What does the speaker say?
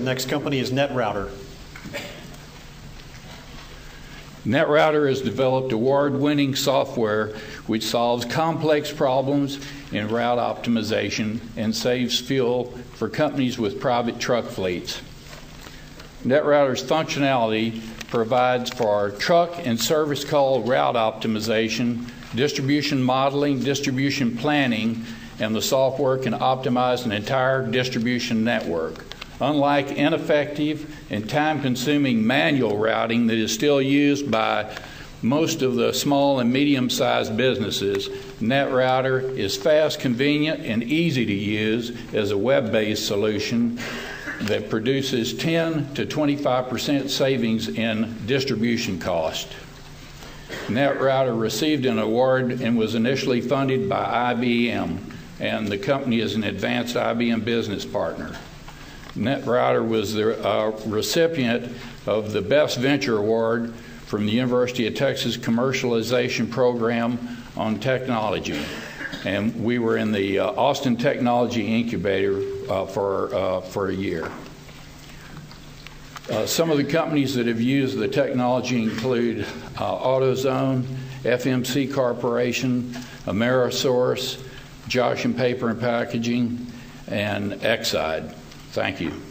The next company is NetRouter. NetRouter has developed award-winning software which solves complex problems in route optimization and saves fuel for companies with private truck fleets. NetRouter's functionality provides for truck and service call route optimization, distribution modeling, distribution planning, and the software can optimize an entire distribution network. Unlike ineffective and time consuming manual routing that is still used by most of the small and medium sized businesses, NetRouter is fast, convenient, and easy to use as a web based solution that produces 10 to 25% savings in distribution cost. NetRouter received an award and was initially funded by IBM, and the company is an advanced IBM business partner. NetRouter was the uh, recipient of the Best Venture Award from the University of Texas Commercialization Program on Technology. And we were in the uh, Austin Technology Incubator uh, for, uh, for a year. Uh, some of the companies that have used the technology include uh, AutoZone, FMC Corporation, Amerisource, Josh and Paper and Packaging, and Exide. Thank you.